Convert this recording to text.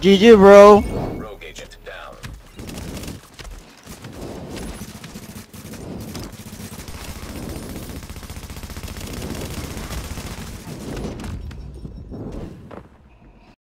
GG, bro.